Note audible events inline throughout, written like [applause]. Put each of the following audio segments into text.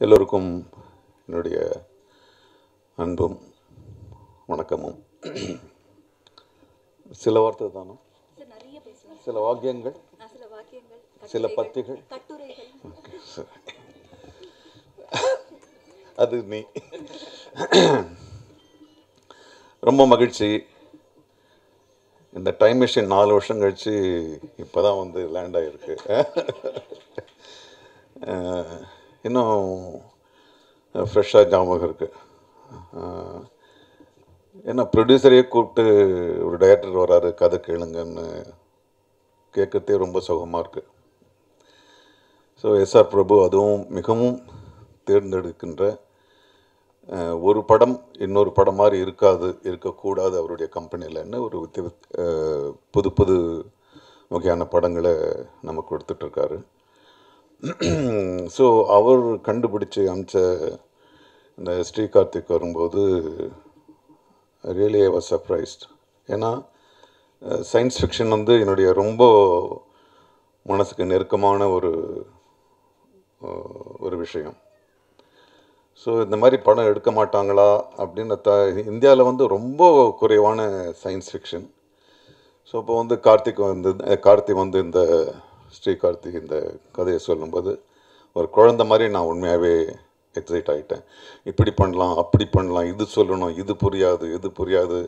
எல்லோருக்கும் என்னுடைய அன்பும் வணக்கமும். சில வார்த்தை தானே? சில வாக்கியங்கள் சில பத்திகள். அது நீ. ரொம்ப மகிழ்ச்சி. இந்த டைம் மிஷின் நாலு வருஷம் கழிச்சு இப்போ தான் வந்து லேண்ட் ஆகிருக்கு இன்னும் ஃப்ரெஷ்ஷாக ஞாபகம் இருக்குது ஏன்னா ப்ரொடியூசரையே கூப்பிட்டு ஒரு டைரக்டர் வராரு கதை கேளுங்கன்னு. கேட்கறதே ரொம்ப சுகமாக இருக்குது ஸோ எஸ்ஆர் பிரபு அதுவும் மிகவும் தேர்ந்தெடுக்கின்ற ஒரு படம் இன்னொரு படம் மாதிரி இருக்காது இருக்கக்கூடாது அவருடைய கம்பெனியில்னு ஒரு வித்தி புது புது வகையான படங்களை நமக்கு கொடுத்துட்ருக்காரு [clears throat] ஸோ அவர் கண்டுபிடிச்சி அமிச்ச இந்த ஸ்ரீ கார்த்திக் வரும்போது ரியலி ஐ வாஸ் சர்ப்ரைஸ்ட் ஏன்னா சயின்ஸ் ஃபிக்ஷன் வந்து என்னுடைய ரொம்ப மனசுக்கு நெருக்கமான ஒரு ஒரு விஷயம். ஸோ இந்த மாதிரி படம் எடுக்க மாட்டாங்களா? அப்படின்னு த இந்தியாவில் வந்து ரொம்ப குறைவான சயின்ஸ் ஃபிக்ஷன் ஸோ இப்போ வந்து கார்த்திக் வந்து கார்த்திக் வந்து இந்த ஸ்ரீ கார்த்திக் இந்த கதையை சொல்லும்போது ஒரு குழந்த மாதிரி நான் உண்மையாகவே எக்ஸைட் ஆகிட்டேன் இப்படி பண்ணலாம் அப்படி பண்ணலாம் இது சொல்லணும் இது புரியாது இது புரியாது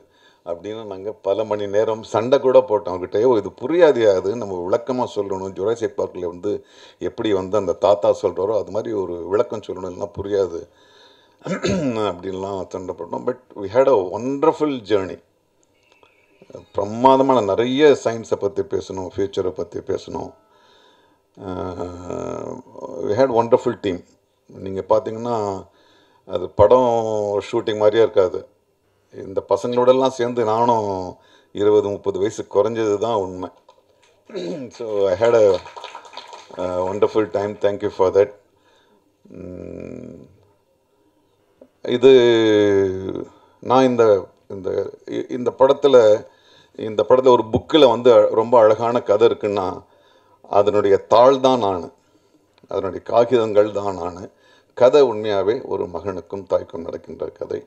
அப்படின்னு நாங்கள் பல மணி நேரம் சண்டை கூட போட்டோம். அவர்கிட்ட இது புரியாதியா அது நம்ம விளக்கமாக சொல்லணும். ஜுராசிக் பார்க்கில் வந்து எப்படி வந்து அந்த தாத்தா சொல்கிறாரோ அது மாதிரி ஒரு விளக்கம் சொல்லணும். இல்லைன்னா புரியாது அப்படின்லாம் சண்டை போட்டோம். But we had a wonderful journey பிரமாதமான நிறைய சயின்ஸை பற்றி பேசணும் ஃப்யூச்சரை பற்றி பேசணும். Uh, we had wonderful team நீங்கள் பார்த்தீங்கன்னா அது படம் ஷூட்டிங் மாதிரியே இருக்காது. இந்த பசங்களோடெல்லாம் சேர்ந்து நானும் இருபது முப்பது வயசு குறைஞ்சது தான் உண்மை so I had a wonderful time thank you for that இது நான் இந்த இந்த இ- இந்த படத்தில் இந்த படத்தில் ஒரு புக்கில் வந்து ரொம்ப அழகான கதை இருக்குன்னா அதனுடைய தாள் தான் நான் அதனுடைய காகிதங்கள் தான் நான் கதை உண்மையாகவே ஒரு மகனுக்கும் தாய்க்கும் நடக்கின்ற கதை.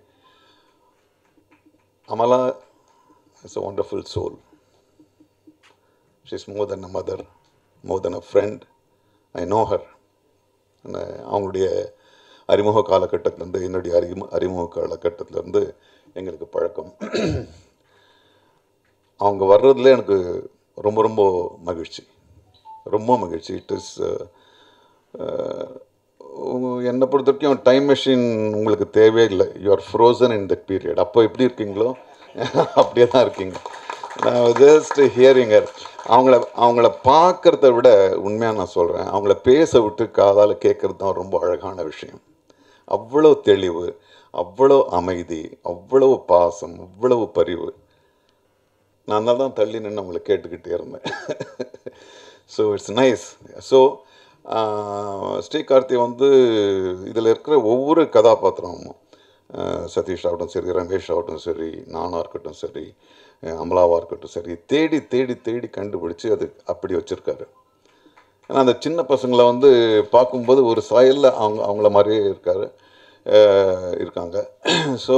Amala is a wonderful soul she's more than a mother more than a friend I know her அவங்களுடைய அறிமுக காலகட்டத்திலேருந்து என்னுடைய அறிமு அறிமுக காலகட்டத்திலேருந்து எங்களுக்கு பழக்கம். அவங்க வர்றதுல எனக்கு ரொம்ப ரொம்ப மகிழ்ச்சி. ரொம்ப மகிழ்ச்சி. இட் uh, uh, இஸ் என்னை பொறுத்த வரைக்கும் டைம் மெஷின் உங்களுக்கு தேவையே இல்லை. You are frozen in that period அப்போ எப்படி இருக்கீங்களோ? [laughs] அப்படியே தான் இருக்கீங்க. நான் ஜஸ்ட் ஹியரிங்கர் அவங்கள அவங்கள பார்க்குறத விட உண்மையாக நான் சொல்கிறேன் அவங்கள பேச விட்டு காதால் கேட்குறது தான் ரொம்ப அழகான விஷயம். அவ்வளோ தெளிவு அவ்வளோ அமைதி அவ்வளவு பாசம் அவ்வளவு பரிவு. நான் தான் தள்ளி நின்று அவங்கள கேட்டுக்கிட்டே இருந்தேன். [laughs] So it's nice so Sri Karthi வந்து இதில் இருக்கிற ஒவ்வொரு கதாபாத்திரமும் சதீஷ் ஆகட்டும் சரி ரமேஷ் ஆகட்டும் சரி நானாக இருக்கட்டும் சரி அமலாவாக இருக்கட்டும் சரி தேடி தேடி தேடி கண்டுபிடிச்சி அது அப்படி வச்சுருக்காரு. ஏன்னா அந்த சின்ன பசங்களை வந்து பார்க்கும்போது ஒரு சாயலில் அவங்க அவங்கள மாதிரியே இருக்கார் இருக்காங்க. ஸோ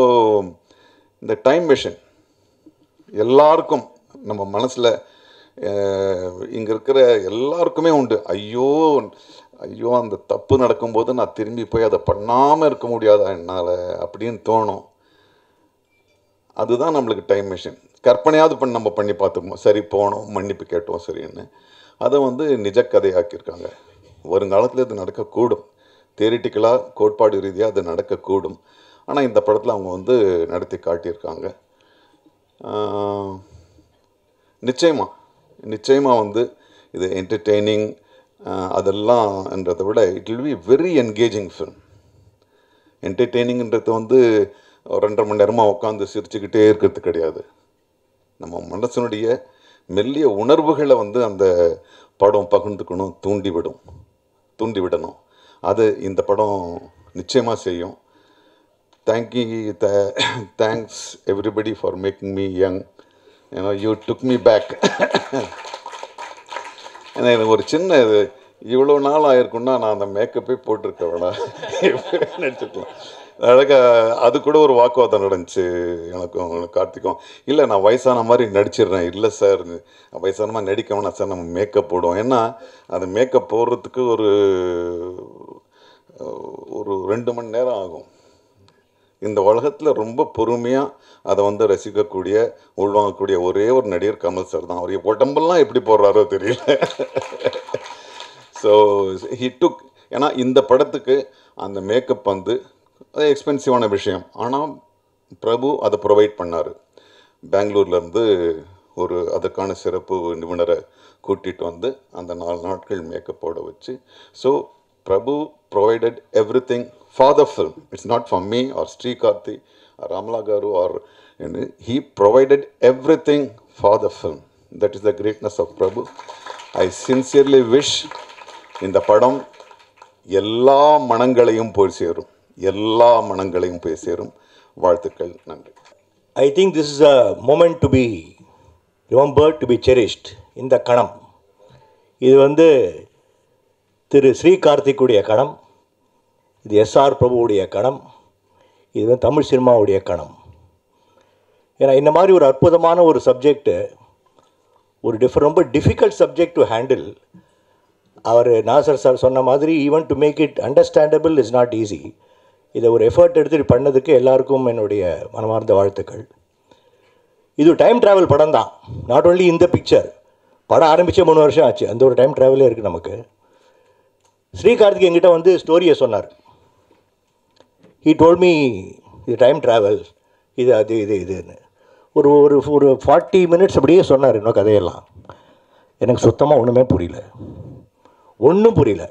இந்த டைம் மிஷின் எல்லாருக்கும் நம்ம மனசில் இங்கே இருக்கிற எல்லாருக்குமே உண்டு. ஐயோ ஐயோ அந்த தப்பு நடக்கும்போது நான் திரும்பி போய் அதை பண்ணாமல் இருக்க முடியாதா என்னால் அப்படின்னு தோணும். அதுதான் நம்மளுக்கு டைம் மிஷின் கற்பனையாவது பண்ணி நம்ம பண்ணி பார்த்துப்போம் சரி போனோம் மன்னிப்பு கேட்டோம் சரின்னு. அதை வந்து நிஜ கதையாக்கியிருக்காங்க. வருங்காலத்தில் இது நடக்கக்கூடும். தேரிட்டிக்கலாக கோட்பாடு ரீதியாக அது நடக்கக்கூடும். ஆனால் இந்த படத்தில் அவங்க வந்து நடத்தி காட்டியிருக்காங்க. நிச்சயமாக நிச்சயமாக வந்து இது என்டர்டெய்னிங் அதெல்லாம்ன்றதை விட it will be very engaging film என்டர்டெய்னிங்ன்றது வந்து ஒரு ரெண்டரை மணி நேரமாக உட்காந்து சிரிச்சுக்கிட்டே இருக்கிறது கிடையாது. நம்ம மனசனுடைய மெல்லிய உணர்வுகளை வந்து அந்த படம் பகிர்ந்துக்கணும் தூண்டிவிடும் தூண்டி விடணும் அது இந்த படம் நிச்சயமாக செய்யும். Thank you the thanks everybody for making me young ஏன்னா யூ டுக் மீ பேக் ஏன்னா எனக்கு ஒரு சின்ன இது. இவ்வளோ நாள் ஆயிருக்குன்னா நான் அந்த மேக்கப்பே போட்டிருக்க வேணாம் நடிச்சிருக்கலாம் அழகா அது கூட ஒரு வாக்குவாதம் நடந்துச்சு. எனக்கும் கார்த்திக்கும். இல்லை நான் வயசான மாதிரி நடிச்சிடுறேன். இல்லை சார் வயசான மாதிரி நடிக்க வேணாம் சார் நம்ம மேக்கப் போடுவோம். ஏன்னா அது மேக்கப் போடுறதுக்கு ஒரு ஒரு ரெண்டு மணி நேரம் ஆகும். இந்த உலகத்தில் ரொம்ப பொறுமையாக அதை வந்து ரசிக்கக்கூடிய உள்வாங்கக்கூடிய ஒரே ஒரு நடிகர் கமல் சார் தான். அவர் உடம்பெல்லாம் எப்படி போடுறாரோ தெரியல. ஸோ ஹி டுக் ஏன்னா இந்த படத்துக்கு அந்த மேக்கப் வந்து அது எக்ஸ்பென்சிவான விஷயம். ஆனால் பிரபு அதை ப்ரொவைட் பண்ணார். பெங்களூர்லேருந்து ஒரு அதற்கான சிறப்பு நிபுணரை கூட்டிகிட்டு வந்து அந்த நாலு நாட்கள் மேக்கப்போட வச்சு so Prabhu provided everything for the film it's not for me or Srikarthi or Ramla garu or he provided everything for the film that is the greatness of Prabhu I sincerely wish இந்த படம் எல்லா மனங்களையும் போய் சேரும். எல்லா மனங்களையும் போய் சேரும். வாழ்த்துக்கள். நன்றி. I think this is a moment to be remembered, to be cherished இந்த கணம் இது வந்து திரு ஸ்ரீ கார்த்திக்குடைய கணம் இது எஸ்ஆர் பிரபுவுடைய கணம் இது வந்து தமிழ் சினிமாவுடைய கணம். ஏன்னா இந்த மாதிரி ஒரு அற்புதமான ஒரு சப்ஜெக்ட்டு ஒரு டிஃபர் ரொம்ப டிஃபிகல்ட் சப்ஜெக்ட் டு ஹேண்டில் அவர் நாசர் சார் சொன்ன மாதிரி even to make it understandable is not easy இதை ஒரு எஃபர்ட் எடுத்துட்டு பண்ணதுக்கு எல்லாருக்கும் என்னுடைய மனமார்ந்த வாழ்த்துக்கள். இது டைம் ட்ராவல் படம் தான். நாட் ஓன்லி இந்த பிக்சர் படம் ஆரம்பித்த மூணு வருஷம் ஆச்சு. அந்த ஒரு டைம் ட்ராவலே இருக்குது நமக்கு. ஸ்ரீகார்த்திக் என்கிட்ட வந்து ஸ்டோரியை சொன்னார். ஹீ டோல் மீ இது டைம் ட்ராவல் இது அது இது இதுன்னு. ஒரு ஒரு ஒரு ஃபார்ட்டி மினிட்ஸ் அப்படியே சொன்னார் இன்னும் கதையெல்லாம். எனக்கு சுத்தமாக ஒன்றுமே புரியல. ஒன்றும் புரியல.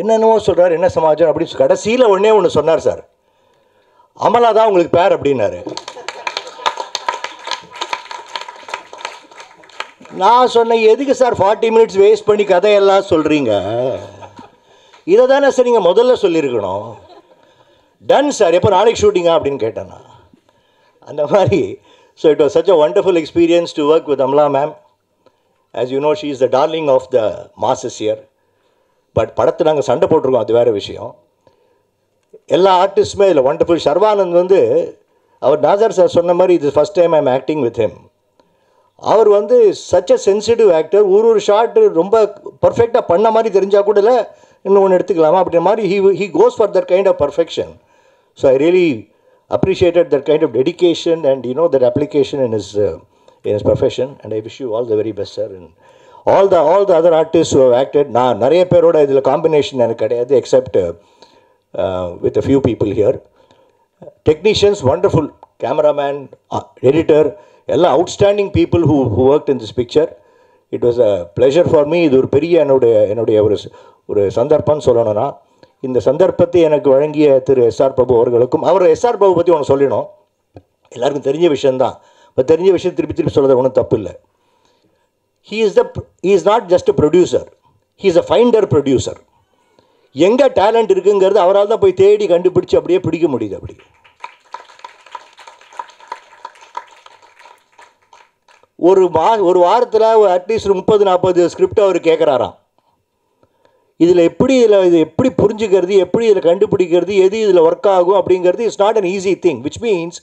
என்னென்னவோ சொல்கிறார் என்ன சமாச்சாரம் அப்படின்னு கடைசியில் ஒன்றே ஒன்று சொன்னார் சார். அமலா தான் உங்களுக்கு பேர் அப்படின்னாரு. நான் சொன்னேன் எதுக்கு சார் ஃபார்ட்டி மினிட்ஸ் வேஸ்ட் பண்ணி கதையெல்லாம் சொல்கிறீங்க இதை தானே சார் நீங்கள் முதல்ல சொல்லியிருக்கணும். டன் சார் எப்போ நாளைக்கு ஷூட்டிங்கா அப்படின்னு கேட்டேன்? நான் அந்த மாதிரி. So it was such a wonderful experience to work with Amala ma'am as you know she is the darling of the masses year but படத்தை நாங்கள் சண்டை போட்டிருக்கோம். அது வேறு விஷயம். எல்லா ஆர்டிஸ்ட்டுமே இதில் ஒண்டர்ஃபுல் சர்வானந்த் வந்து அவர் நாசர் சார் சொன்ன மாதிரி இது first time I'm acting with him அவர் வந்து சச் அ சென்சிட்டிவ் ஆக்டர் ஒரு ஒரு ஷாட்டு ரொம்ப பர்ஃபெக்டாக பண்ண மாதிரி தெரிஞ்சால் கூட இல்லை இன்னும் ஒன்று எடுத்துக்கலாமா? அப்படின்ற மாதிரி he he goes for that kind of perfection so I really appreciated that kind of dedication and you know that application in his uh, in his profession and I wish you all the very best sir and all the all the other artists who have acted நான் நிறைய பேரோட இதில் combination எனக்கு கிடையாது except with a few people here technicians wonderful cameraman editor எல்லாம் outstanding people who who worked in this picture it was a pleasure for me இது ஒரு பெரிய என்னுடைய என்னுடைய ஒரு ஒரு சந்தர்ப்பம்னு சொல்லணும்னா இந்த சந்தர்ப்பத்தை எனக்கு வழங்கிய திரு எஸ்ஆர் பிரபு அவர்களுக்கும் அவர் எஸ்ஆர் பிரபு பற்றி ஒன்று சொல்லணும். எல்லாருக்கும் தெரிஞ்ச விஷயம்தான். இப்போ தெரிஞ்ச விஷயம் திருப்பி திருப்பி சொல்கிறது ஒன்றும் தப்பு இல்லை he is the he is not just producer he is a finder producer எங்கே டேலண்ட் இருக்குங்கிறது அவரால் தான் போய் தேடி கண்டுபிடிச்சு அப்படியே பிடிக்க முடியுது அப்படி. ஒரு மா ஒரு வாரத்தில் அட்லீஸ்ட் முப்பது நாற்பது ஸ்கிரிப்ட் அவர் கேட்குறாராம் இதில் எப்படி இதில் இது எப்படி புரிஞ்சுக்கிறது எப்படி இதில் கண்டுபிடிக்கிறது எது இதில் ஒர்க் ஆகும் அப்படிங்கிறது it's not an easy thing which means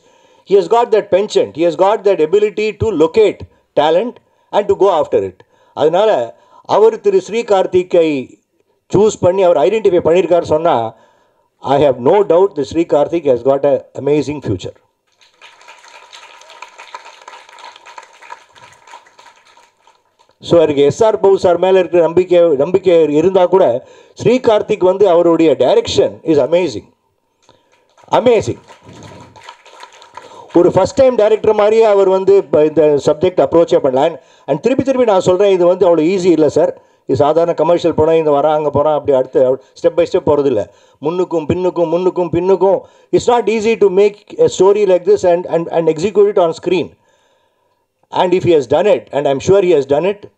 he has got that passion he has got that ability to locate talent and to go after it அதனால் அவர் திரு ஸ்ரீ கார்த்திக்கை சூஸ் பண்ணி அவர் ஐடென்டிஃபை பண்ணியிருக்காரு சொன்னால் I have no doubt the Sri Karthik has got a amazing future so அவருக்கு SR பவு sir மேலே இருக்கிற நம்பிக்கை நம்பிக்கை இருந்தால் கூட ஸ்ரீ கார்த்திக் வந்து அவருடைய டைரக்ஷன் இஸ் அமேசிங் அமேசிங் ஒரு ஃபஸ்ட் டைம் டைரக்டர் மாதிரியே அவர் வந்து இப்போ இந்த சப்ஜெக்ட் அப்ரோச்சே பண்ணலாம் அண்ட் திருப்பி திருப்பி நான் சொல்கிறேன் இது வந்து அவ்வளோ ஈஸி இல்லை சார் இது சாதாரண கமர்ஷியல் படம் இந்த வரான் அங்கே போகிறான் அப்படி அடுத்து ஸ்டெப் பை ஸ்டெப் போகிறது இல்லை முன்னுக்கும் பின்னுக்கும் முன்னுக்கும் பின்னுக்கும். It's not easy to make a story like this and and and execute on screen And if he has done it, and I'm sure he has done it,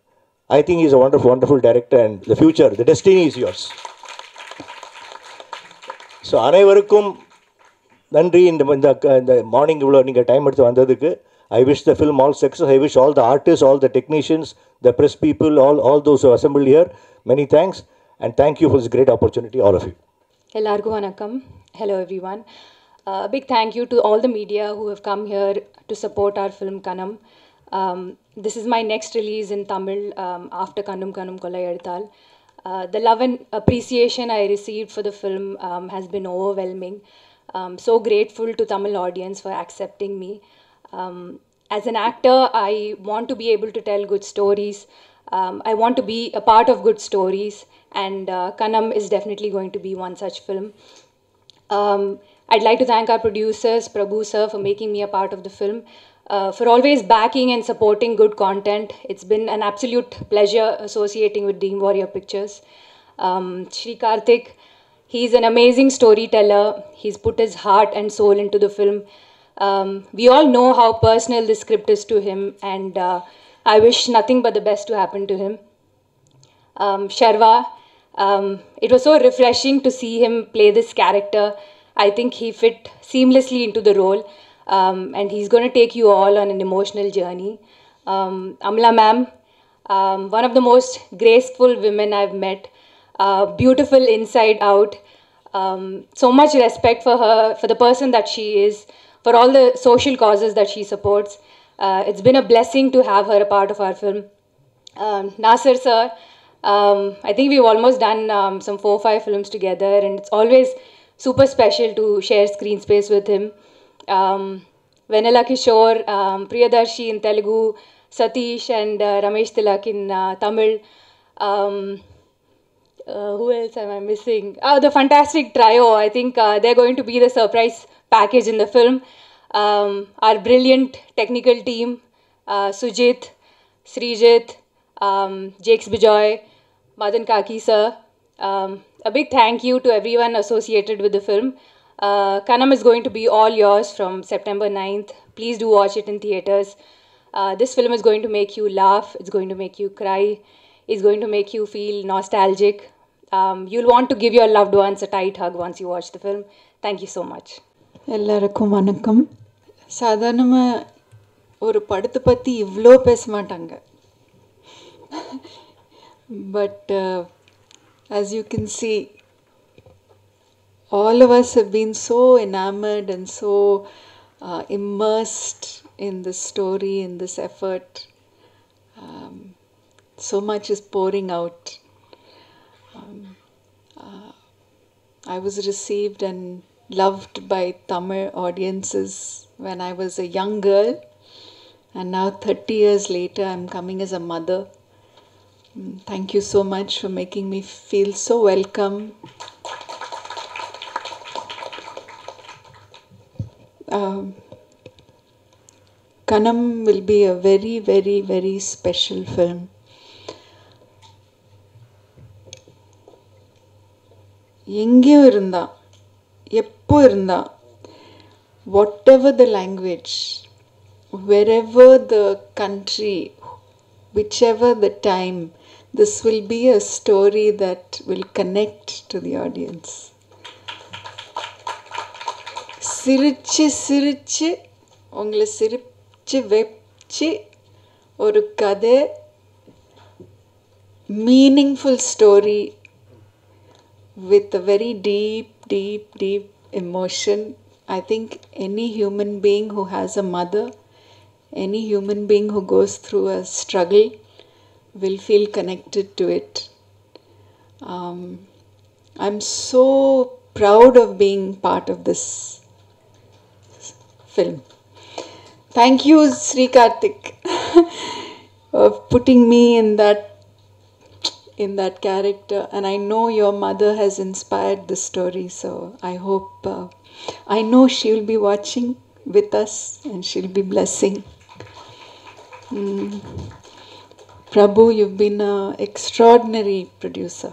I think he's a wonderful, wonderful director, and the future, the destiny is yours. So அனைவருக்கும் நன்றி இந்த இந்த இந்த morning இவ்வளோ நீங்கள் time எடுத்து வந்ததுக்கு I wish the film all success I wish all the artist all the technicians the press people all all those assemble here many thanks And thank you for this great opportunity, all of you. Ellargu vanakkam. Hello everyone. Uh, a big thank you to all the media who have come here to support our film Kanam. Um, this is my next release in Tamil um, after Kannum Kannum Kollayadithal. Uh, the love and appreciation I received for the film um, has been overwhelming. Um, so grateful to Tamil audience for accepting me. Um, as an actor, I want to be able to tell good stories. Um, I want to be a part of good stories, and uh, is definitely going to be one such film. Um, I'd like to thank our producers, Prabhu sir, for making me a part of the film, uh, for always backing and supporting good content. It's been an absolute pleasure associating with Dream Warrior Pictures. Um, Shri Karthik, he's an amazing storyteller. He's put his heart and soul into the film. Um, we all know how personal this script is to him, and uh, I wish nothing but the best to happen to him um, Sharva. Um, it was so refreshing to see him play this character. I think he fit seamlessly into the role, um, and he's going to take you all on an emotional journey. Um, Amla ma'am, um, one of the most graceful women I've met, uh, beautiful inside out. Um, so much respect for her, for the person that she is, for all the social causes that she supports. Uh, it's been a blessing to have her a part of our film um, Nasir sir. Um, I think we've almost done some four or five films together, and it's always super special to share screen space with him. Um, Vanilla Kishore, um, Priyadarshi in Telugu, Satish and uh, Ramesh Tilak in uh, Tamil. Um, uh, who else am I missing? Oh, the fantastic trio. I think uh, they're going to be the surprise package in the film. Um, our brilliant technical team, uh, Sujit, Srijit, um, Jakes Bijoy, Madan Kaki sir. Um, a big thank you to everyone associated with the film. Uh, Kanam is going to be all yours from September 9th. Please do watch it in theaters. Uh, this film is going to make you laugh, it's going to make you cry, it's going to make you feel nostalgic. Um, you'll want to give your loved ones a tight hug once you watch the film. Thank you so much. எல்லாருக்கும் வணக்கம் சாதாரணமாக ஒரு படத்தை பற்றி இவ்வளோ பேச மாட்டாங்க but as you can see all of us have been so enamored and so uh, immersed in this story in this effort um, so much is pouring out I was received and loved by Tamil audiences when I was a young girl, and now 30 years later, I'm coming as a mother. Mm, Thank you so much for making me feel so welcome. Um, Kanam will be a very, very, very special film. எங்கேயோ இருந்தா எப்போ இருந்தா whatever the language wherever the country, whichever the time, this will be a story that will connect to the audience. சிரிச்சு சிரிச்சு உங்களை சிரிச்சு வச்சு ஒரு கதை meaningful story with a very deep, deep, deep emotion. I think any human being who has a mother, any human being who goes through a struggle, will feel connected to it. Um, I'm so proud of being part of this film. Thank you, Sri Karthik, [laughs] of putting me in that in that character and i know your mother has inspired the story so i hope uh, i know she'll be watching with us and she'll be blessing Mm. prabhu you've been an extraordinary producer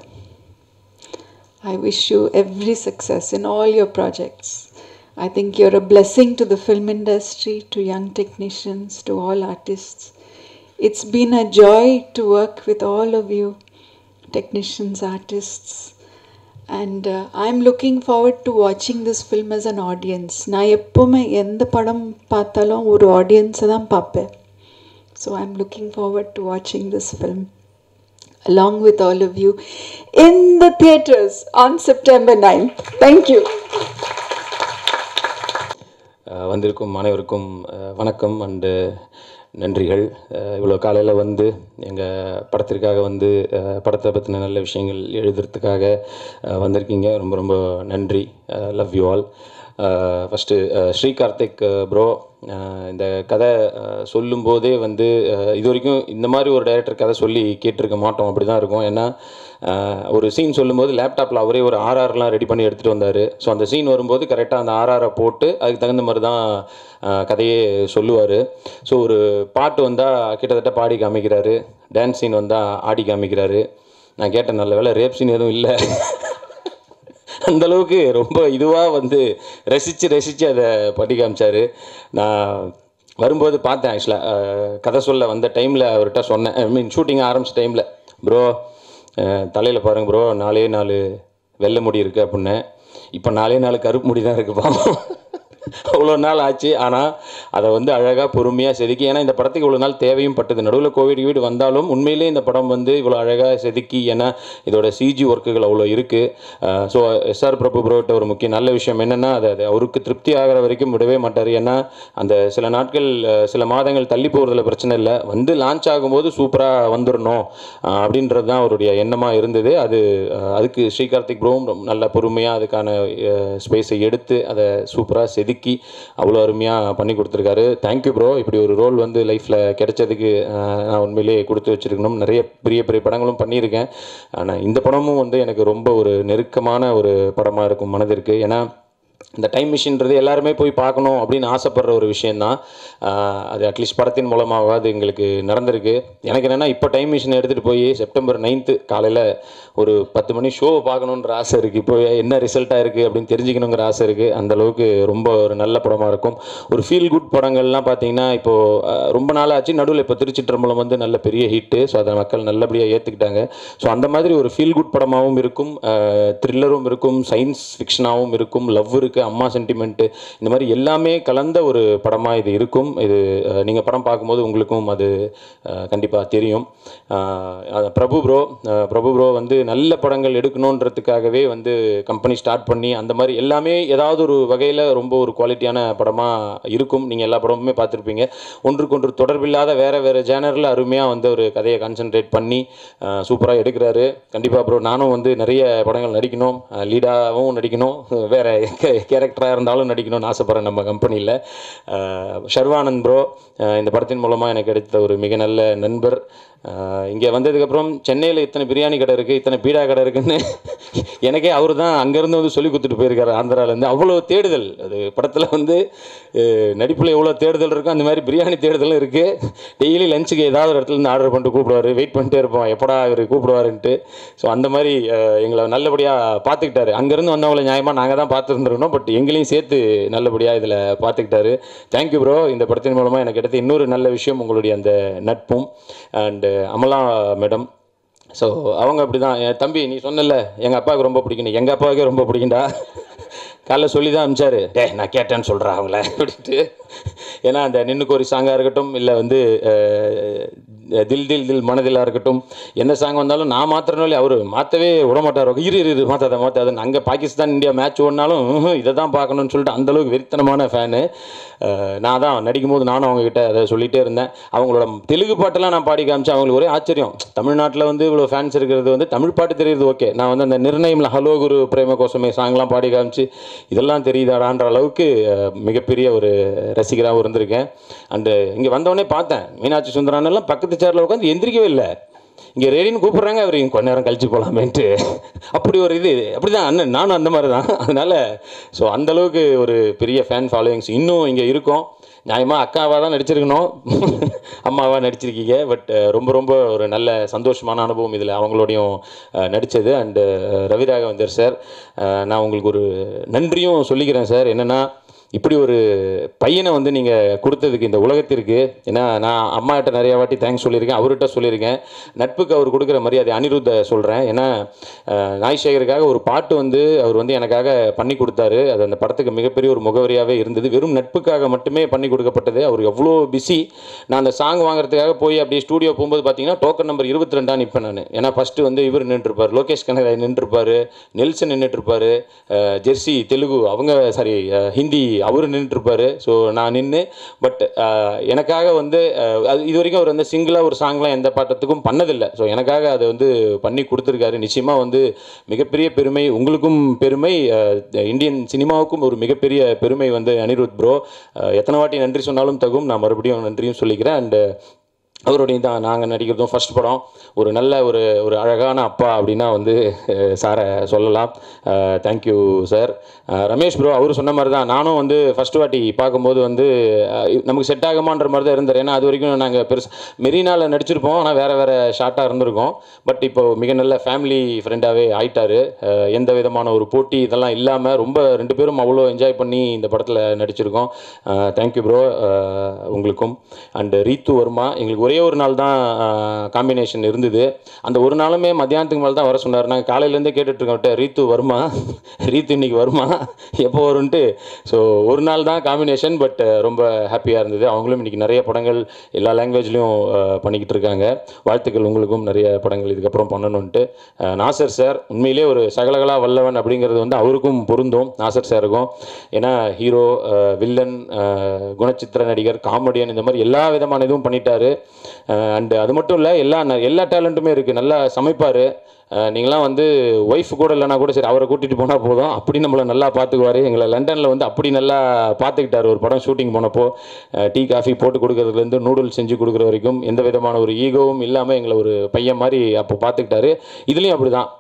i wish you every success in all your projects i think you're a blessing to the film industry to young technicians to all artists it's been a joy to work with all of you technicians, artists, and uh, I'm looking forward to watching this film as an audience. நான் எப்போவுமே எந்த படம் பார்த்தாலும் ஒரு ஆடியன்ஸை தான் பார்ப்பேன் so I am looking forward to வாட்சிங் this film along with all of you in the theaters on September 9th. Thank you. Ah வந்திருக்கும் அனைவருக்கும் வணக்கம் அண்டு நன்றிகள். இவ்வளோ காலையில் வந்து எங்கள் படத்திற்காக வந்து படத்தை பற்றின நல்ல விஷயங்கள் எழுதுறதுக்காக வந்திருக்கீங்க. ரொம்ப ரொம்ப நன்றி. Love you all first Sri Karthik bro இந்த கதை சொல்லும்போதே வந்து இது வரைக்கும் இந்த மாதிரி ஒரு டைரக்டர் கதை சொல்லி கேட்டிருக்க மாட்டோம். அப்படி தான் இருக்கும். ஏன்னா ஒரு சீன் சொல்லும்போது லேப்டாப்பில் அவரே ஒரு ஆர்ஆர்லாம் ரெடி பண்ணி எடுத்துகிட்டு வந்தார். ஸோ அந்த சீன் வரும்போது கரெக்டாக அந்த ஆர்ஆரை போட்டு அதுக்கு தகுந்த மாதிரி தான் கதையே சொல்லுவார். ஸோ ஒரு பாட்டு வந்தால் கிட்டத்தட்ட பாடி காமிக்கிறாரு. டான்ஸ் சீன் வந்தால் ஆடி காமிக்கிறாரு. நான் கேட்டேன் நல்ல வேலை ரேப் சீன் எதுவும் இல்லை. [laughs] அந்த அளவுக்கு ரொம்ப இதுவாக வந்து ரசித்து ரசித்து அதை பண்ணி காமிச்சாரு. நான் வரும்போது பார்த்தேன் ஆக்சுவலாக கதை சொல்ல வந்த டைமில் அவர்கிட்ட சொன்னேன். ஐ மீன் ஷூட்டிங் ஆரம்பிச்ச டைமில் ப்ரோ தலையில் பாருங்கள் ப்ரோ நாலே நாலு வெள்ளை முடி இருக்குது அப்படின்னு இப்போ நாலே நாலு கருப்பு முடி தான் இருக்குது பாவம். அவ்வளோ நாள் ஆச்சு. ஆனால் அதை வந்து அழகாக பொறுமையாக செதுக்கி ஏன்னா இந்த படத்துக்கு இவ்வளோ நாள் தேவையும் பட்டது. நடுவில் கோவிட் வீடு வந்தாலும் உண்மையிலே இந்த படம் வந்து இவ்வளோ அழகாக செதுக்கி ஏன்னா இதோட சிஜி ஒர்க்குகள் அவ்வளோ இருக்குது ஸோ எஸ்ஆர் பிரபு ப்ரோட்ட ஒரு முக்கிய நல்ல விஷயம் என்னென்னா அது அது அவருக்கு திருப்தி ஆகிற வரைக்கும் விடவே மாட்டார். ஏன்னா அந்த சில நாட்கள் சில மாதங்கள் தள்ளி போகிறதுல பிரச்சனை இல்லை. வந்து லான்ச் ஆகும்போது சூப்பராக வந்துடணும் அப்படின்றது தான் அவருடைய எண்ணமாக இருந்தது. அது அதுக்கு ஸ்ரீகார்த்திக் ப்ரோவும் ரொம்ப நல்ல பொறுமையாக அதுக்கான ஸ்பேஸை எடுத்து அதை சூப்பராக செதுக்கி அவ்வளோ அருமையாக பண்ணி கொடுத்துருக்காரு. தேங்க்யூ ப்ரோ இப்படி ஒரு ரோல் வந்து லைஃப்பில் கிடைச்சதுக்கு நான் உண்மையிலேயே கொடுத்து வச்சுருக்கணும். நிறைய பெரிய பெரிய படங்களும் பண்ணியிருக்கேன். ஆனால் இந்த படமும் வந்து எனக்கு ரொம்ப ஒரு நெருக்கமான ஒரு படமாக இருக்கும் மனதிற்கு. ஏன்னா இந்த டைம் மிஷின்றது எல்லாருமே போய் பார்க்கணும் அப்படின்னு ஆசைப்படுற ஒரு விஷயந்தான் அது அட்லீஸ்ட் படத்தின் மூலமாகவாது எங்களுக்கு நடந்திருக்கு. எனக்கு என்னென்னா இப்போ டைம் மிஷின் எடுத்துகிட்டு போய் செப்டம்பர் நைன்த்து காலையில் ஒரு பத்து மணி ஷோவை பார்க்கணுன்ற ஆசை இருக்குது இப்போ என்ன ரிசல்ட்டாக இருக்குது அப்படின்னு தெரிஞ்சுக்கணுங்கிற ஆசை இருக்குது அந்த அளவுக்கு ரொம்ப ஒரு நல்ல படமாக இருக்கும். ஒரு ஃபீல் குட் படங்கள்லாம் பார்த்தீங்கன்னா இப்போது ரொம்ப நாளாச்சு. நடுவில் இப்போ திருச்சிற்றம்பலம் வந்து நல்ல பெரிய ஹிட்டு ஸோ அதை மக்கள் நல்லபடியாக ஏற்றுக்கிட்டாங்க ஸோ அந்த மாதிரி ஒரு ஃபீல் குட் படமாகவும் இருக்கும். த்ரில்லரும் இருக்கும். சயின்ஸ் ஃபிக்ஷனாகவும் இருக்கும். லவ் இருக்குது அம்மா சென்டிமெண்ட்டு இந்த மாதிரி எல்லாமே கலந்த ஒரு படமாக இது இருக்கும். இது நீங்கள் படம் பார்க்கும்போது உங்களுக்கும் அது கண்டிப்பாக தெரியும். பிரபு ப்ரோ பிரபு ப்ரோ வந்து நல்ல படங்கள் எடுக்கணுன்றதுக்காகவே வந்து கம்பெனி ஸ்டார்ட் பண்ணி அந்த மாதிரி எல்லாமே ஏதாவது ஒரு வகையில் ரொம்ப ஒரு குவாலிட்டியான படமாக இருக்கும். நீங்கள் எல்லா படமுமே பார்த்துருப்பீங்க. ஒன்றுக்கொன்று தொடர்பில்லாத வேறு வேறு ஜேனரில் அருமையாக வந்து ஒரு கதையை கான்சென்ட்ரேட் பண்ணி சூப்பராக எடுக்கிறாரு. கண்டிப்பாக ப்ரோ நானும் வந்து நிறைய படங்கள் நடிக்கணும் லீடாகவும் நடிக்கணும். வேறு கேரக்டராக இருந்தாலும் நடிக்கணும்னு ஆசைப்பட்றேன் நம்ம கம்பெனியில் ஷர்வானந்த் ப்ரோ இந்த படத்தின் மூலமாக எனக்கு கிடைத்த ஒரு மிக நல்ல நண்பர். இங்கே வந்ததுக்கப்புறம் சென்னையில் இத்தனை பிரியாணி கடை இருக்குது இத்தனை பீடா கடை இருக்குதுன்னு [laughs] எனக்கே அவர் தான் அங்கேருந்து வந்து சொல்லி கொடுத்துட்டு போயிருக்காரு ஆந்திராவிலேருந்து அவ்வளோ தேடுதல். அது படத்தில் வந்து நடிப்பில் எவ்வளோ தேடுதல் இருக்கோ அந்த மாதிரி பிரியாணி தேடுதலும் இருக்குது டெய்லி லஞ்சுக்கு ஏதாவது ஒரு இடத்துல இருந்து ஆர்டர் பண்ணிட்டு கூப்பிடுவார். வெயிட் பண்ணிட்டே இருப்போம். எப்படா இவர் கூப்பிடுவாருன்ட்டு. ஸோ அந்த மாதிரி எங்களை நல்லபடியாக பார்த்துக்கிட்டாரு. அங்கேருந்து வந்தவங்களை நியாயமாக நாங்கள் தான் பார்த்துருந்துருக்கணும். பட் எங்களையும் சேர்த்து நல்லபடியாக இதில் பார்த்துக்கிட்டாரு. தேங்க்யூ ப்ரோ இந்த படத்தின் மூலமாக எனக்கு கிடைத்த இன்னொரு நல்ல விஷயம் உங்களுடைய அந்த நட்பும் and uh, Amala madam. So அவங்க அப்படி தான் என் தம்பி நீ சொன்னல எங்கள் அப்பாவுக்கு ரொம்ப பிடிக்கும். எங்கள் அப்பாவுக்கே ரொம்ப பிடிக்கும்டா. [laughs] காலைல சொல்லி தான் அனுப்பிச்சாரு டே நான் கேட்டேன்னு சொல்கிறேன் அவங்கள அப்படின்ட்டு. ஏன்னா அந்த நின்னுக்கு சாங்காக இருக்கட்டும் இல்லை வந்து தில் தில் தில் மனதிலாக இருக்கட்டும் எந்த சாங் வந்தாலும் நான் மாத்திரனாலே அவர் மாற்றவே விடமாட்டார். இரு இரு, இரு மாற்றாத மாற்றாத அங்கே பாகிஸ்தான் இந்தியா மேட்ச் ஓடினாலும் இதை தான் பார்க்கணும்னு சொல்லிட்டு அந்தளவுக்கு வெறித்தனமான ஃபேனு நான் தான் நடிக்கும் போது நானும் அவங்கக்கிட்ட அதை சொல்லிகிட்டே இருந்தேன். அவங்களோட தெலுங்கு பாட்டெல்லாம் நான் பாடி காமிச்சேன். அவங்களுக்கு ஒரே ஆச்சரியம். தமிழ்நாட்டில் வந்து இவ்வளோ ஃபேன்ஸ் இருக்கிறது வந்து தமிழ் பாட்டு தெரியுது ஓகே. நான் வந்து அந்த நிர்ணயமில் ஹலோ குரு பிரேம கோசமே சாங்லாம் பாடி காமிச்சு இதெல்லாம் தெரியுதாடான்ற அளவுக்கு மிகப்பெரிய ஒரு ரசிகராகவும் இருந்திருக்கேன். அண்டு இங்கே வந்தவொடனே பார்த்தேன். மீனாட்சி சுந்தரானெல்லாம் பக்கத்து சேரில் உட்காந்து எந்திரிக்கவே இல்லை. இங்கே ரேடின்னு கூப்பிட்றாங்க அவர் இங்கே கொஞ்ச நேரம் கழிச்சு போகலாமேன்ட்டு அப்படி ஒரு இது. அப்படி தான் அண்ணன் நானும் அந்த மாதிரி தான் அதனால் ஸோ அந்தளவுக்கு ஒரு பெரிய ஃபேன் ஃபாலோயிங்ஸ் இன்னும் இங்கே இருக்கும். நியாயமாக அக்காவாக தான் நடிச்சிருக்கணும். அம்மாவாக நடிச்சிருக்கீங்க. பட் ரொம்ப ரொம்ப ஒரு நல்ல சந்தோஷமான அனுபவம் இதில் அவங்களோடையும் நடித்தது அண்டு ரவிராகவந்தர் சார் நான் உங்களுக்கு ஒரு நன்றியும் சொல்லிக்கிறேன் சார். என்னென்னா இப்படி ஒரு பையனை வந்து நீங்கள் கொடுத்ததுக்கு இந்த உலகத்திற்கு ஏன்னா நான் அம்மாட்ட நிறைய வாட்டி தேங்க்ஸ் சொல்லியிருக்கேன் அவர்கிட்ட சொல்லியிருக்கேன். நட்புக்கு அவர் கொடுக்குற மரியாதை அனிருத்த சொல்கிறேன் ஏன்னா நாய் சேகருக்காக ஒரு பாட்டு வந்து அவர் வந்து எனக்காக பண்ணி கொடுத்தாரு. அது அந்த படத்துக்கு மிகப்பெரிய ஒரு முகவரியாகவே இருந்தது. வெறும் நட்புக்காக மட்டுமே பண்ணி கொடுக்கப்பட்டது. அவர் எவ்வளோ பிஸி நான் அந்த சாங் வாங்குறதுக்காக போய் அப்படியே ஸ்டூடியோ போகும்போது பார்த்தீங்கன்னா டோக்கன் நம்பர் இருபத்தி ரெண்டாக நிற்பேன் நான். ஏன்னா ஃபஸ்ட்டு வந்து இவர் நின்றுருப்பார். லோகேஷ் கனகராஜ் நின்றுருப்பார். நெல்சன் நின்றுட்டுருப்பாரு ஜெர்சி தெலுங்கு அவங்க சாரி ஹிந்தி அவரும் நின்றுட்டுருப்பாரு. ஸோ நான் நின்று பட் எனக்காக வந்து அது இது வரைக்கும் அவர் வந்து சிங்கிளாக ஒரு சாங்லாம் எந்த பாட்டத்துக்கும் பண்ணதில்லை. ஸோ எனக்காக அதை வந்து பண்ணி கொடுத்துருக்காரு. நிச்சயமாக வந்து மிகப்பெரிய பெருமை உங்களுக்கும் பெருமை இந்தியன் சினிமாவுக்கும் ஒரு மிகப்பெரிய பெருமை வந்து அனிருத் ப்ரோ எத்தனை வாட்டி நன்றி சொன்னாலும் தகும். நான் மறுபடியும் நன்றியும் சொல்லிக்கிறேன். அண்டு அவருடைய தான் நாங்கள் நடிக்கிறதும் ஃபர்ஸ்ட் படம். ஒரு நல்ல ஒரு ஒரு அழகான அப்பா அப்படின்னா வந்து சாரை சொல்லலாம். Thank you sir Ramesh bro அவர் சொன்ன மாதிரி தான். நானும் வந்து ஃபர்ஸ்ட் வாட்டி பார்க்கும்போது வந்து நமக்கு செட் ஆகுமான்ற மாதிரி தான் இருந்தார். ஏன்னா அது வரைக்கும் நாங்கள் பெருசு மெரினாவில் நடிச்சிருப்போம். ஆனால் வேறு வேறு ஷார்ட்டாக இருந்திருக்கோம். பட் இப்போ மிக நல்ல ஃபேமிலி ஃப்ரெண்டாகவே ஆயிட்டார். எந்த விதமான ஒரு போட்டி இதெல்லாம் இல்லாமல் ரொம்ப ரெண்டு பேரும் அவ்வளோ என்ஜாய் பண்ணி இந்த படத்தில் நடிச்சிருக்கோம். தேங்க்யூ ப்ரோ உங்களுக்கும். அண்டு ரீத்து வர்மா எங்களுக்கு ஒரே ஒரு நாள் தான் காம்பினேஷன் இருந்தது. அந்த ஒரு நாளுமே மத்தியானத்துக்கு மேலே தான் வர சொன்னார். நாங்கள் காலையிலேருந்தே கேட்டுட்ருக்கோம்ட்ட ரீத்து வருமா? ரீத்து இன்னைக்கு வருமா? எப்போ வரும்ன்ட்டு? ஸோ ஒரு நாள் தான் காம்பினேஷன் பட் ரொம்ப ஹாப்பியாக இருந்தது. அவங்களும் இன்றைக்கி நிறைய படங்கள் எல்லா லாங்குவேஜ்லேயும் பண்ணிக்கிட்டு இருக்காங்க வாழ்த்துக்கள் உங்களுக்கும். நிறைய படங்கள் இதுக்கப்புறம் பண்ணணுன்ட்டு நாசர் சார் உண்மையிலே ஒரு சகலகலா வல்லவன் அப்படிங்கிறது வந்து அவருக்கும் பொருந்தும். நாசர் சாருக்கும். ஏன்னா ஹீரோ வில்லன் குணச்சித்திர நடிகர் காமெடியன் இந்த மாதிரி எல்லா விதமான இதுவும் பண்ணிட்டாரு. அண்டு அது மட்டும் இல்லை எல்லா ந- எல்லா டேலண்ட்டுமே இருக்குது நல்லா சமைப்பார். நீங்களாம் வந்து ஒய்ஃப் கூட இல்லைனா கூட சரி அவரை கூட்டிகிட்டு போனால் போதும். அப்படி நம்மளை நல்லா பார்த்துக்குவார் எங்களை லண்டனில் வந்து அப்படி நல்லா பார்த்துக்கிட்டார் ஒரு படம் ஷூட்டிங் போனப்போ டீ காஃபி போட்டு கொடுக்குறதுலேருந்து நூடுல்ஸ் செஞ்சு கொடுக்குற வரைக்கும் எந்த விதமான ஒரு ஈகோவும் இல்லாமல் எங்களை ஒரு பையன் மாதிரி அப்போ பார்த்துக்கிட்டாரு இதுலேயும் அப்படி தான்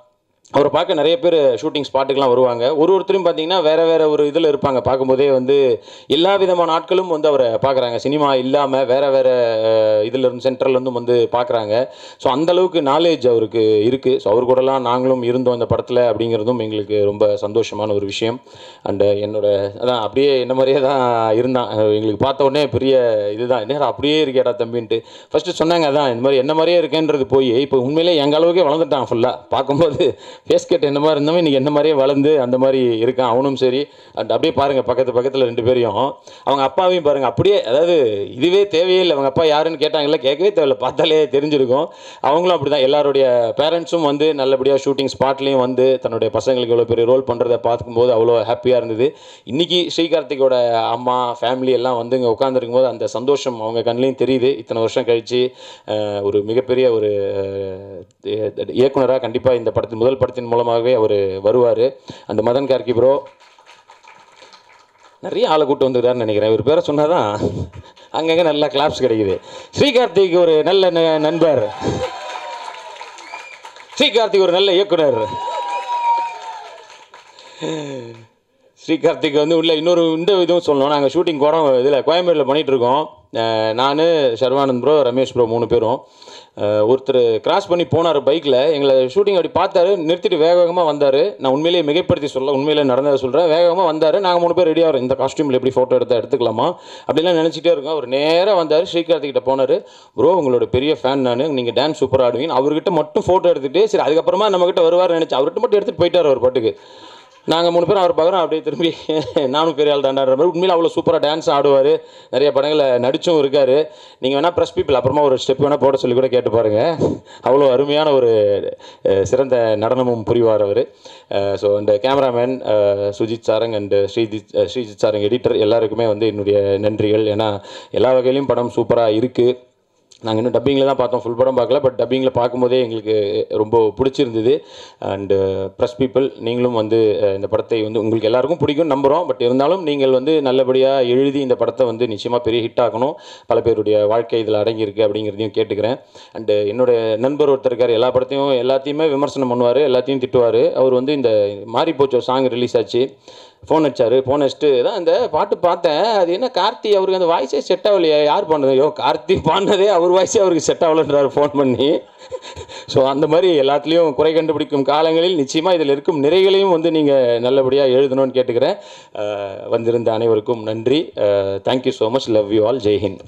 அவரை பார்க்க நிறைய பேர் ஷூட்டிங் ஸ்பாட்டுக்கெலாம் வருவாங்க. ஒரு ஒருத்தரும் பார்த்தீங்கன்னா வேறு வேறு ஒரு இதில் இருப்பாங்க. பார்க்கும்போதே வந்து எல்லா விதமான ஆட்களும் வந்து அவரை பார்க்குறாங்க. சினிமா இல்லாமல் வேறு வேறு இதில் இருந்து சென்ட்ரல்லேருந்தும் வந்து பார்க்குறாங்க. ஸோ அந்தளவுக்கு நாலேஜ் அவருக்கு இருக்குது ஸோ அவர் கூடலாம் நாங்களும் இருந்தோம் இந்த படத்தில் அப்படிங்கிறதும் எங்களுக்கு ரொம்ப சந்தோஷமான ஒரு விஷயம். அண்டு என்னோட அதான் அப்படியே என்ன மாதிரியே தான் இருந்தான். எங்களுக்கு பார்த்த உடனே பெரிய இதுதான். என்ன அப்படியே இருக்கேடா தம்பின்ட்டு. ஃபஸ்ட்டு சொன்னாங்க அதான் இந்த மாதிரி என்ன மாதிரியே இருக்கேன்றது போய் இப்போ உண்மையிலே எங்கள் அளவுக்கே வளர்ந்துட்டான் ஃபுல்லாக பார்க்கும்போது ஃபேஸ் கட் என்ன மாதிரி இருந்தவன் இன்றைக்கி என்ன மாதிரியே வளர்ந்து அந்த மாதிரி இருக்கான் அவனும் சரி. அண்ட் அப்படியே பாருங்கள் பக்கத்து பக்கத்தில் ரெண்டு பேரையும். அவங்க அப்பாவையும் பாருங்கள் அப்படியே அதாவது இதுவே தேவையே இல்லை. அவங்க அப்பா யாருன்னு கேட்டாங்கல்ல கேட்கவே தேவையில்ல. பார்த்தாலே தெரிஞ்சிருக்கும். அவங்களும் அப்படி தான் எல்லாருடைய பேரண்ட்ஸும் வந்து நல்லபடியாக ஷூட்டிங் ஸ்பாட்லேயும் வந்து தன்னுடைய பசங்களுக்கு இவ்வளோ பெரிய ரோல் பண்ணுறதை பார்க்கும்போது அவ்வளோ ஹாப்பியாக இருந்தது. இன்றைக்கி ஸ்ரீகார்த்திகோட அம்மா ஃபேமிலி எல்லாம் வந்து இங்கே உட்காந்துருக்கும் போது அந்த சந்தோஷம் அவங்க கண்ணிலையும் தெரியுது. இத்தனை வருஷம் கழித்து ஒரு மிகப்பெரிய ஒரு இயக்குனராக கண்டிப்பாக இந்த படத்தின் முதல் படத்தின் மூலமாகவே அவர் வருவார். அந்த மதன் கார்கி ப்ரோ நிறைய ஆளை கூட்டு வந்துருக்காருன்னு நினைக்கிறேன். இவர் பேரை சொன்னாதான் அங்கங்கே நல்லா கிளாப்ஸ் கிடைக்குது. ஸ்ரீகார்த்திக் ஒரு நல்ல ந- நண்பர். ஸ்ரீகார்த்திக் ஒரு நல்ல இயக்குனர். ஸ்ரீகார்த்திக் வந்து உள்ள இன்னொரு இந்த இதுவும் சொல்லணும். நாங்கள் ஷூட்டிங் கூட இதில் கோயம்பேடில் பண்ணிகிட்டு இருக்கோம். நான் சர்வானந்த் ப்ரோ ரமேஷ் ப்ரோ மூணு பேரும். ஒருத்தர் கிராஸ் பண்ணி போனார் பைக்கில் எங்களை ஷூட்டிங் அப்படி பார்த்தாரு. நிறுத்திட்டு வேக வேகமாக வந்தார். நான் உண்மையிலேயே மிகைப்படுத்தி சொல்ல உண்மையிலே நடந்ததை சொல்கிறேன் வேகமாக வந்தார். நாங்கள் மூணு பேர் ரெடியாக இந்த காஸ்ட்யூமில் எப்படி ஃபோட்டோ எடுத்தால் எடுத்துக்கலாமா? அப்படிலாம் நினச்சிட்டே இருக்கோம். அவர் நேராக வந்தார். ஸ்ரீகார்த்திகிட்ட போனார். ப்ரோ உங்களோட பெரிய ஃபேன் நான். நீங்கள் டான்ஸ் சூப்பராக ஆடுவீங்க அவர்கிட்ட மட்டும் ஃபோட்டோ எடுத்துகிட்டு சரி அதுக்கப்புறமா நம்மக்கிட்ட வருவார் நினச்சி அவர்கிட்ட மட்டும் எடுத்துகிட்டு போயிட்டார் அவர் பாட்டுக்கு. நாங்கள் மூணு பேரும் அவர் பார்க்குறோம் அப்படியே திரும்பி நானும் பெரிய ஆள் தாண்டாடுற மாதிரி. உண்மையில் அவ்வளோ சூப்பராக டான்ஸ் ஆடுவார். நிறைய படங்களில் நடித்தும் இருக்கார். நீங்கள் வேணால் ப்ரெஸ் பீப்பிள் அப்புறமா ஒரு ஸ்டெப் வேணால் போட சொல்லி கூட கேட்டு பாருங்கள் அவ்வளோ அருமையான ஒரு சிறந்த நடனமும் புரிவார் அவர். ஸோ இந்த cameraman Sujith Sarang and Sreejith Sreejith Sarang editor எல்லாருக்குமே வந்து என்னுடைய நன்றிகள். ஏன்னா எல்லா வகையிலையும் படம் சூப்பராக இருக்குது நாங்கள் இன்னும் டப்பிங்கில் தான் பார்த்தோம். ஃபுல் படம் பார்க்கல. பட் டப்பிங்கில் பார்க்கும்போதே எங்களுக்கு ரொம்ப பிடிச்சிருந்தது. அண்டு ப்ரெஸ் பீப்புள் நீங்களும் வந்து uh, இந்த படத்தை வந்து உங்களுக்கு எல்லாருக்கும் பிடிக்கும் நம்புகிறோம் பட் இருந்தாலும் நீங்கள் வந்து நல்லபடியாக எழுதி இந்த படத்தை வந்து நிச்சயமாக பெரிய ஹிட் ஆக்கணும் பல பேருடைய வாழ்க்கை இதில் அடங்கியிருக்கு அப்படிங்கிறதையும் கேட்டுக்கிறேன். அண்டு uh, என்னுடைய நண்பர் ஒருத்தர் இருக்கார். எல்லா படத்தையும் எல்லாத்தையுமே விமர்சனம் பண்ணுவார். எல்லாத்தையும் திட்டுவார். அவர் வந்து இந்த மாறி போச்சோ சாங் ரிலீஸ் ஆச்சு. ஃபோன் அடிச்சாரு ஃபோன் அடிச்சுட்டு தான் இந்த பாட்டு பார்த்தேன். அது என்ன கார்த்தி அவருக்கு அந்த வாய்ஸே செட் ஆகலையே. யார் பண்ணது ஐயோ கார்த்தி பாடினதே அவர் வாய்ஸே அவருக்கு செட் ஆகலன்றாரு ஃபோன் பண்ணி. ஸோ அந்த மாதிரி எல்லாத்துலேயும் குறை கண்டுபிடிக்கும் காலங்களில் நிச்சயமாக இதில் இருக்கும் நிறைகளையும் வந்து நீங்கள் நல்லபடியாக எழுதணும்னு கேட்டுக்கிறேன். வந்திருந்த அனைவருக்கும் நன்றி. Thank you so much love you all Jai Hind